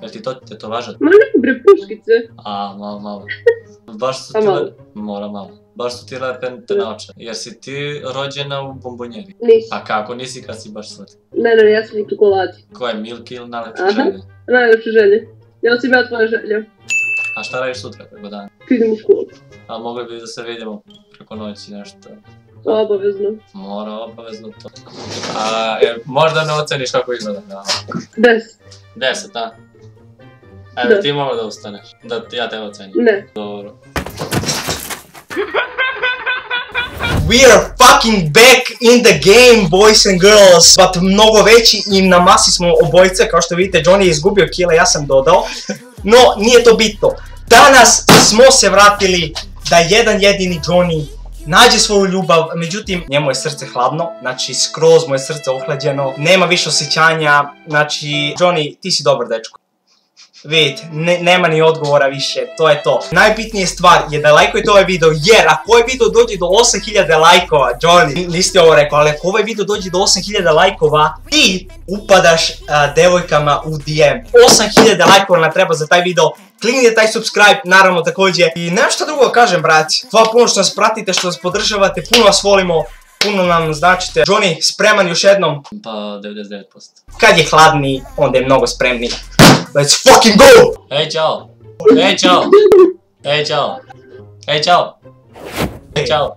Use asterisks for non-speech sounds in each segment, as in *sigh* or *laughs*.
Jel ti to tetovaža? Ma ne bre, puškice. A, malo, malo. *laughs* Baš su A ti... malo? le- Mora malo. Baš su ti lepe te naoče. Jer si ti rođena u bombonjeri. Nisi. A kako nisi kad si baš slatka? Ne, ne, ja sam u čokoladi. Ko je Milky ili najlepše Aha. želje? Najlepše želje. Jel si ja tvoja želja? A šta radiš sutra preko dana? Idem u školu. A mogli bi da se vidimo preko noći nešto. Obavezno. Mora obavezno to. A, jer možda ne oceniš kako izgleda. Da. Deset. Deset, a? Evo Da. ti mogu da ustaneš. Da ja te ocenim. Ne. Dobro. We are fucking back in the game, boys and girls. But mnogo veći i na masi smo obojice, kao što vidite, Johnny je izgubio kile, ja sam dodao. No, nije to bitno. Danas smo se vratili da jedan jedini Johnny nađe svoju ljubav, međutim njemu je srce hladno, znači skroz mu je srce ohlađeno, nema više osjećanja, znači Johnny ti si dobar dečko. Vidite, ne- nema ni odgovora više, to je to. Najbitnija stvar je da lajkujete ovaj video, jer ako ovaj video dođe do 8000 lajkova, Johnny, niste ovo rekao, ali ako ovaj video dođe do 8000 lajkova, ti upadaš a, devojkama u DM. 8000 lajkova nam treba za taj video, kliknite taj subscribe, naravno također. I nema što drugo kažem, brati. Hvala puno što nas pratite, što nas podržavate, puno vas volimo, puno nam značite. Johnny, spreman još jednom. Pa 99%. Kad je hladniji, onda je mnogo spremniji. Let's fucking go! Ej, čao! Ej, čao! Ej, čao! Ej, čao! Ej, čao!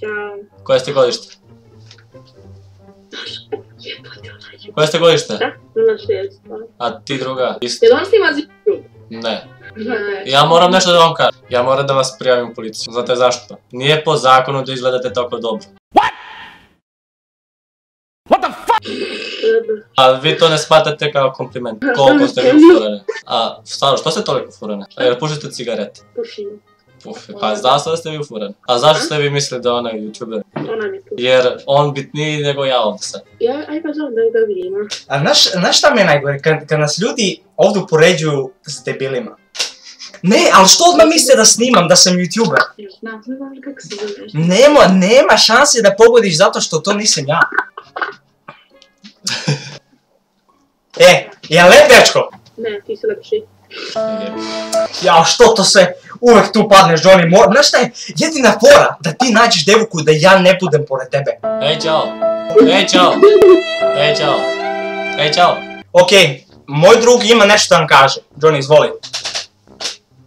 Ćao. Koje ste godište? Koje ste godište? A ti druga? Isto? Jel on snima. Ne. Ja moram nešto da vam kažem. Ja moram da vas prijavim u policiju. Znate zašto? Nije po zakonu da izgledate tako dobro. A vi to ne smatrate kao kompliment. Koliko ste vi ufurene. A stvarno, što ste toliko ufurene? Jer pušite cigarete. Pušim. Puf, pa znao sam da ste vi ufureni. A zašto ste vi mislili da ona je youtuber? Ona mi puši. Jer on bitniji nego ja ovdje sad. Ja, aj pa zovem da ga vidim. a? Znaš, znaš šta mi je najgore? Kad, kad nas ljudi ovdje upoređuju s debilima. Ne, ali što odmah misle da snimam, da sam youtuber? Ja znam, ne znam kako se zoveš. Nema, nema šanse da pogodiš zato što to nisam ja. E, ja lep dečko? Ne, ti si lepši. Ja, što to sve? Uvek tu padneš, Johnny. Mor... Znaš šta je? Jedina fora da ti nađeš devojku da ja ne budem pored tebe. Ej, čao! Ej, čao! Ej, čao! Ej, čao! Okej, moj drug ima nešto da vam kaže. Johnny, izvoli.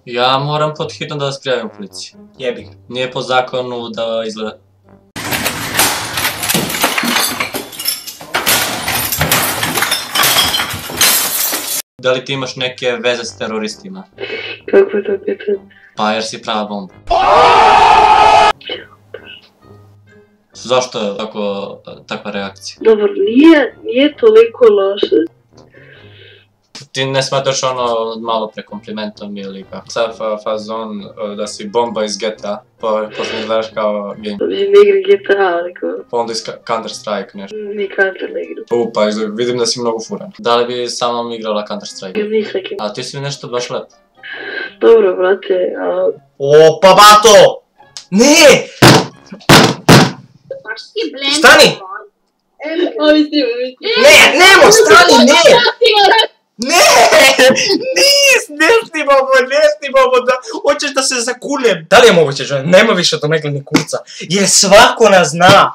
Ja moram pod hitno da vas prijavim u policiju. Jebi ga. Nije po zakonu da izgleda... Da li ti imaš neke veze s teroristima? Kako je to pitanje? Pa jer si prava bomba. Zašto je tako, takva reakcija? Dobro, nije, nije toliko loše. Ti ne smatraš ono malo pre komplimentom ili kako? Sad fa fazon uh, da si bomba iz GTA, pa posle izgledaš kao game. Ne igram GTA, ali ko... Pa onda iz Counter Strike nešto. Ni Counter ne igram. U, pa vidim da si mnogo furan. Da li bi sa mnom igrala Counter Strike? Igram ni s nekim. A ti si mi nešto baš lepo. Dobro, brate, a... O, pa bato! Ne! Stani! Ne, nemo, stani, ne! Ne! Nis, ne snimamo, ne snimamo, da, hoćeš da se zakunem. Da li je moguće, Johnny? Nema više to ni kurca. Jer svako nas zna.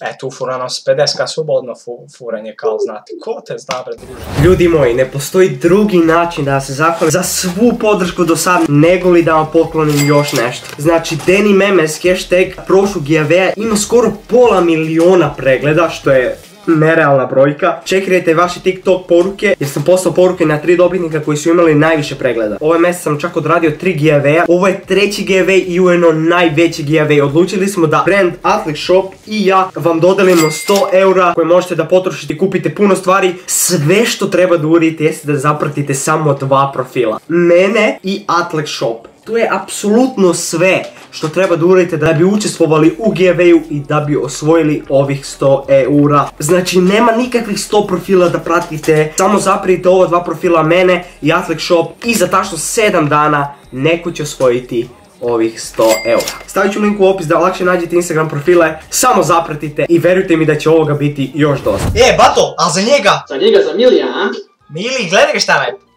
E, tu fura nam s 50 slobodno fu, furanje, kao znate. Ko te zna, bre, druže? Ljudi moji, ne postoji drugi način da se zahvalim za svu podršku do sad, nego li da vam poklonim još nešto. Znači, Deni Memes, hashtag prošlog giveaway ima skoro pola miliona pregleda, što je nerealna brojka. Čekirajte vaše TikTok poruke, jer sam poslao poruke na tri dobitnika koji su imali najviše pregleda. Ovaj mjesec sam čak odradio tri giveaway Ovo je treći giveaway i ujedno najveći giveaway. Odlučili smo da brand Athlete Shop i ja vam dodelimo 100 eura koje možete da potrošite i kupite puno stvari. Sve što treba da uradite jeste da zapratite samo dva profila. Mene i Athlete Shop. To je apsolutno sve što treba da uradite da bi učestvovali u giveawayu i da bi osvojili ovih 100 eura. Znači nema nikakvih 100 profila da pratite, samo zaprijete ova dva profila mene i Athlete Shop i za tačno 7 dana neko će osvojiti ovih 100 eura. Stavit ću link u opis da lakše nađete Instagram profile, samo zapratite i verujte mi da će ovoga biti još dosta. E, Bato, a za njega? Za njega za milija, a? Mili, gledaj ga šta je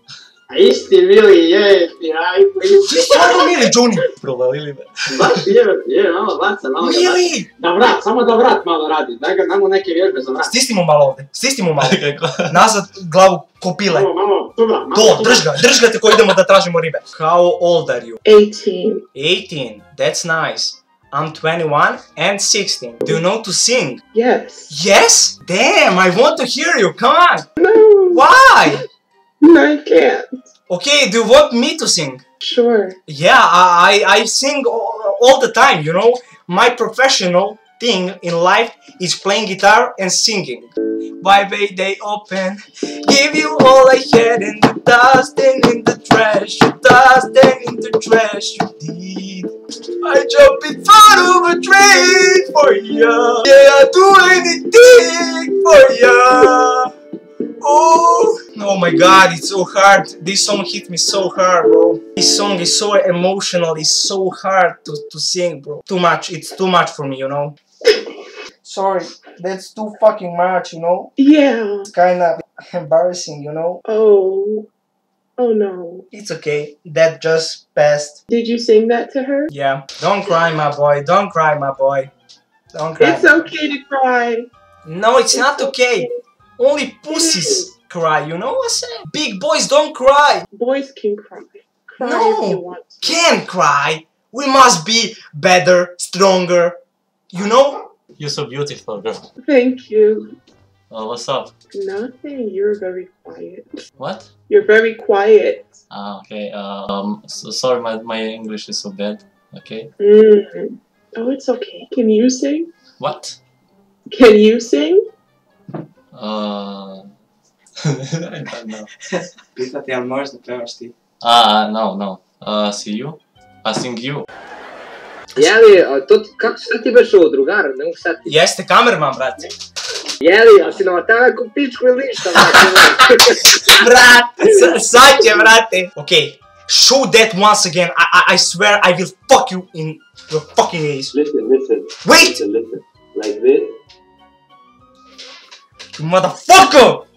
isti Mili je, isti. Ti stvarno Mili, Johnny. Provalili me. Baš je, je, malo baca, malo. Mili! Da vrat, samo da vrat malo radi, daj ga, mu neke vježbe za vrat. Stisni mu malo ovdje, stisni mu malo. *laughs* Kako? Nazad glavu ko pile. Malo, malo, tu ga, malo To, drž ga, drž ga te ko idemo da tražimo ribe. How old are you? 18. 18, that's nice. I'm 21 and 16. Do you know to sing? Yes. Yes? Damn, I want to hear you, come on! No. Why? No, I can't. Okay, do you want me to sing? Sure. Yeah, I, I, sing all, all the time, you know? My professional thing in life is playing guitar and singing. Why may they open? Give you all I had in the dust and in the trash. You dust and in the trash you did. I jump in front of a train for ya. Yeah, I do anything for ya. Oh my god, it's so hard. This song hit me so hard, bro. This song is so emotional, it's so hard to, to sing, bro. Too much, it's too much for me, you know? *laughs* Sorry, that's too fucking much, you know? Yeah. It's kinda embarrassing, you know? Oh. Oh no. It's okay, that just passed. Did you sing that to her? Yeah. Don't cry, my boy, don't cry, my boy. Don't cry. It's okay to cry. No, it's not okay. Only pussies mm. Cry, you know what I'm saying? Big boys don't cry. Boys can cry. Cry No. if you want. Can't cry. We must be better, stronger. You know? You're so beautiful, girl. Thank you. Uh, what's up? Nothing. You're very quiet. What? You're very quiet. Ah, okay. Uh, um, so, sorry, my, my English is so bad. Okay. Mm. Oh, it's okay. Can you sing? What? Can you sing? Uh, I don't know. Pita ti, ali možeš da? Ah, no, no. Uh, see you? I sing you. Jeli, a to ti, kako šta ti beš ovo, drugar, ne mogu sad ti. Jeste kamerman, brate. Jeli, a si na tako pičku ili ništa, brate. *laughs* Brate, s- sad će, brate. Okay, show that once again. I, I, I swear I will fuck you in your fucking ass. Listen, listen, Wait, listen, listen. Like this. you motherfucker!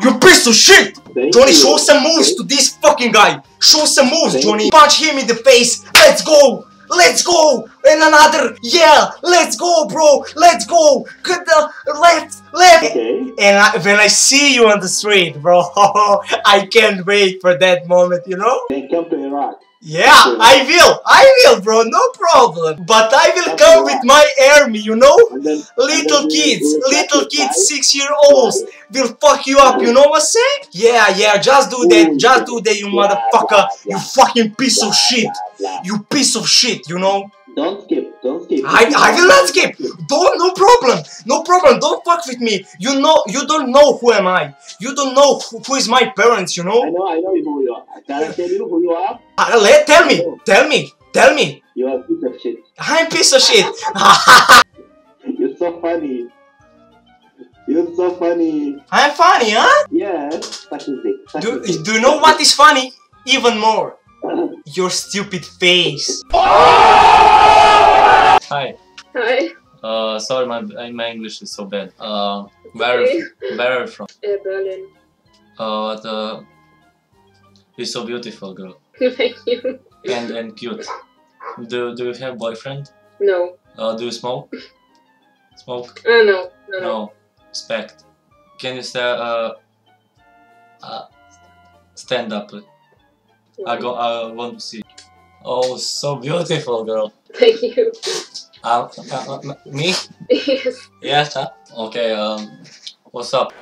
You piece of shit! Thank Johnny, you. show some moves to this fucking guy. Show some moves, Thank Johnny. you. Punch him in the face. Let's go. Let's go. And another. Yeah. Let's go, bro. Let's go. Cut uh, the left, left. Okay. And I, when I see you on the street, bro, *laughs* I can't wait for that moment, you know? Then come to Iraq. Yeah, I will. I will, bro. No problem. But I will come with my army, you know? Then Little and then we- kids, little kids, six year olds will fuck you up, you know what I'm saying? Yeah, yeah, just do that, just do that, you motherfucker, you fucking piece of shit, you piece of shit, you know? Don't skip. I, I will landscape. Don't, no problem, no problem. Don't fuck with me. You know, you don't know who am I. You don't know who, who is my parents. You know? I know. know, I know who you are. Can I tell you who you are? Uh, let, tell me, tell me, tell me. You are a piece of shit. *laughs* I'm piece of shit. *laughs* You're so funny. You're so funny. I'm funny, huh? Yes. Suck his dick. Suck Do, do you know what is funny? Even more. *laughs* Your stupid face. Hi. Hi. Uh, sorry, my my English is so bad. Uh, where where are you from? Uh, Berlin. Uh, uh, you're so beautiful, girl, *laughs* Thank you. and and cute. Do do you have boyfriend? No. Uh, do you smoke? Smoke? Uh, no. No. no. Respect. Can you say uh, uh stand up? I go. I want to see. Oh, so beautiful, girl. Thank you. Uh, uh, uh, me? yes. Yes, huh? Okay. Um, what's up?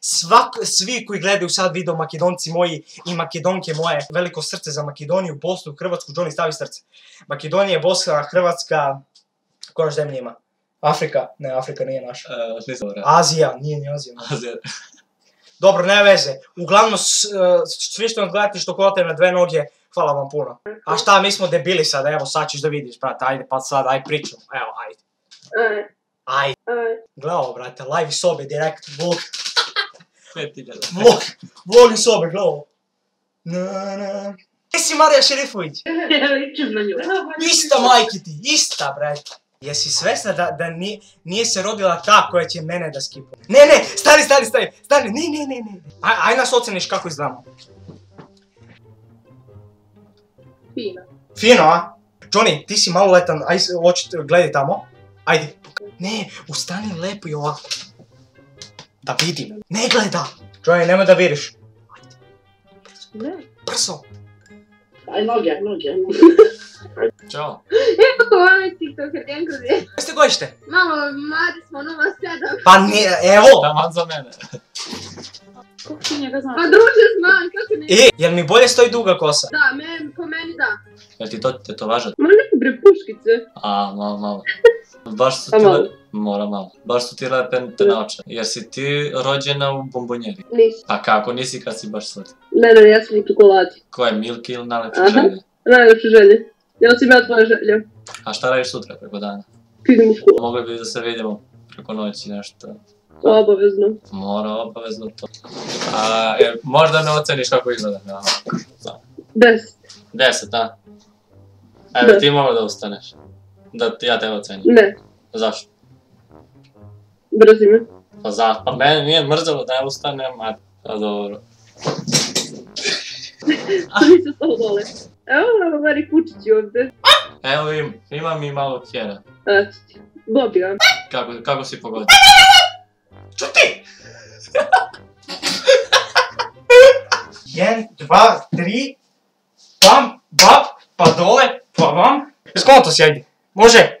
Svak, svi koji gledaju sad video Makedonci moji i Makedonke moje, veliko srce za Makedoniju, Bosnu, Hrvatsku, Johnny stavi srce. Makedonija, Bosna, Hrvatska, koja još zemlja ima? Afrika, ne, Afrika nije naša. Dobro. Azija, nije ni Azija. Dobro, ne veze. Uglavnom, s- e, svi što nas gledate što hodate na dve noge, hvala vam puno. A šta, mi smo debili sad, evo sad ćeš da vidiš, brate, ajde, pa sad, aj pričam, evo, ajde. Ajde, gle ovo, brate, live sobe, direkt, vlog, vlog, vlog iz sobe, gle ovo. Na, na. Gdje si Marija Šerifović? *laughs* ja ličim na nju. Ista majke ti, ista, brate. Jesi svesna da, da nije, nije se rodila ta koja će mene da skipu? Ne, ne, stani, stani, stani, stani, ne, ne, ne, ne. Aj, aj nas oceniš kako izgledamo. Fino. Fino, a? Johnny, ti si maloletan, aj se oči, gledaj tamo. Ajde. Ne, ustani lepo i ovako. Da vidim. Ne gleda. Johnny, nemoj da vidiš. Ne. Brzo. Aj noge, noge. *laughs* Ćao. *laughs* Evo ovaj TikToker, jedan kroz jedan. Gdje ste godište? Malo, mladi smo, nula sedam. Pa nije, evo. Taman za mene. *laughs* Kako ti njega znaš? Pa druže smo, kako ne? E, jel mi bolje stoji duga kosa? Da, men, po meni da. Jel ti to tetovaža? Ma neke bre puškice. A, malo, malo. *laughs* Baš su ti malo? Mora malo. Baš su ti lepe te naoče. Jer si ti rođena u bombonjeri. Nisi. Pa kako, nisi kad si baš slatki. Ne, ne, ja sam u čokoladi. Ko je Milky ili najlepše Aha. želje? Najlepše želje. Jel si ja tvoja želja? A šta radiš sutra preko dana? Idem u školu. Mogli bi da se vidimo preko noći nešto. Obavezno. Mora obavezno to. A, jer možda me oceniš kako izgledam. Ja. Deset. Deset, a? Evo Da. ti mora da ustaneš. Da ja tebe ocenim. Ne, Zašto? brzi me. Pa za, pa mene nije mrzelo da ja ustanem, a pa dobro. *laughs* Sami se stalo dole. Evo, Mari kučići ovdje. Evo im, imam i malo kjera. Dobija. Kako, kako si pogodio? Čuti! Jedan, dva, tri, pam, bap, pa dole, pa vam. Skonto si, ajde. Može?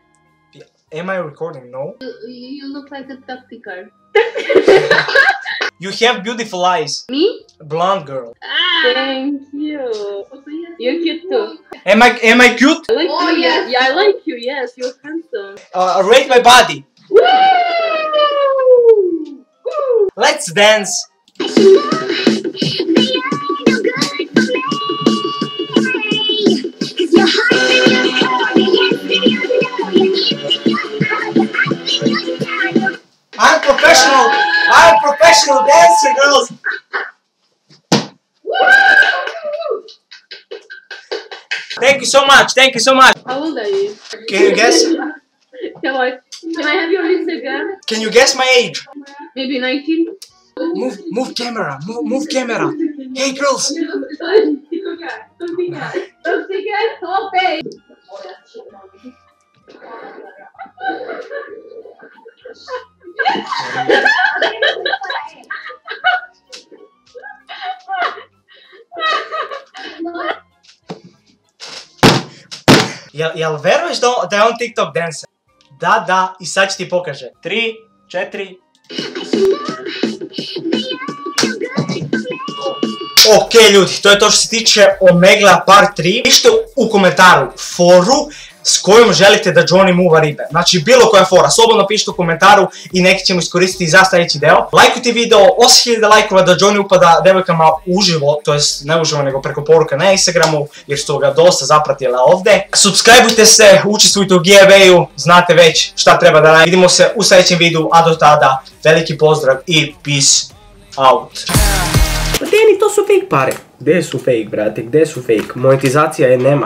Am I recording? No. You, you look like a tactical. You have beautiful eyes. *laughs* Me? Blonde girl. Ah! Thank you. You're cute too. Am I, am I cute? I like Oh, you. yes. Yeah, I like you. Yes, you're handsome. Uh, rate my body. Woo! Let's dance. Professional. I'm a professional dancer, girls. Thank you so much. Thank you so much. How old are you? Can you guess? *laughs* Can I, can I have your Instagram? Can you guess my age? Maybe 19? Move, move camera. Move, move camera. Hey, girls. Jel, jel veruješ da, da je on TikTok dancer? Da, da, i sad ću ti pokaže. Tri, četiri. Ok ljudi, to je to što se tiče Omegla Part 3. Pišite u komentaru foru s kojom želite da Johnny muva ribe. Znači bilo koja fora, slobodno pišite u komentaru i neki ćemo iskoristiti za sljedeći deo. Lajkujte video, 8000 lajkova da Johnny upada devojkama uživo, to jest ne uživo nego preko poruka na Instagramu, jer su ga dosta zapratile ovdje. Subscribeujte se, učestvujte u giveawayu, znate već šta treba da radite. Vidimo se u sljedećem videu, a do tada veliki pozdrav i peace out. Pa Deni, to su fake pare. Gde su fake, brate, gde su fake? Monetizacija je nema.